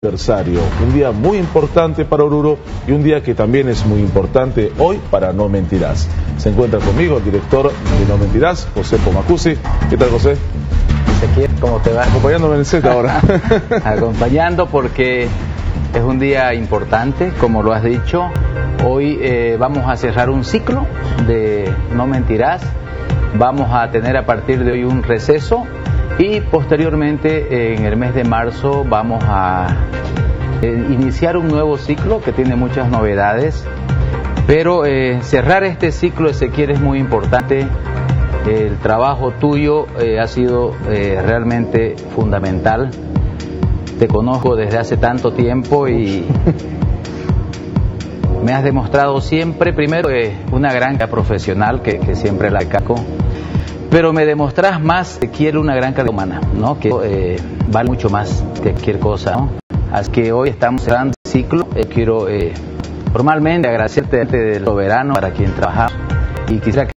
aniversario, un día muy importante para Oruro y un día que también es muy importante hoy para No Mentirás. Se encuentra conmigo el director de No Mentirás, José Pomacusi. ¿Qué tal, José? ¿cómo te va? Acompañándome en el set ahora. Acompañando porque es un día importante, como lo has dicho. Hoy eh, vamos a cerrar un ciclo de No Mentirás. Vamos a tener a partir de hoy un receso y posteriormente en el mes de marzo vamos a eh, iniciar un nuevo ciclo que tiene muchas novedades. Pero eh, cerrar este ciclo, Ezequiel, es muy importante. El trabajo tuyo eh, ha sido realmente fundamental. Te conozco desde hace tanto tiempo y me has demostrado siempre, primero, una gran profesional que, que siempre la caco pero me demostrás más que quiero una gran calidad humana, ¿no? Que eh, vale mucho más que cualquier cosa, ¿no? Así que hoy estamos cerrando el ciclo. Eh, quiero eh, formalmente agradecerte del soberano para quien trabajamos y quisiera que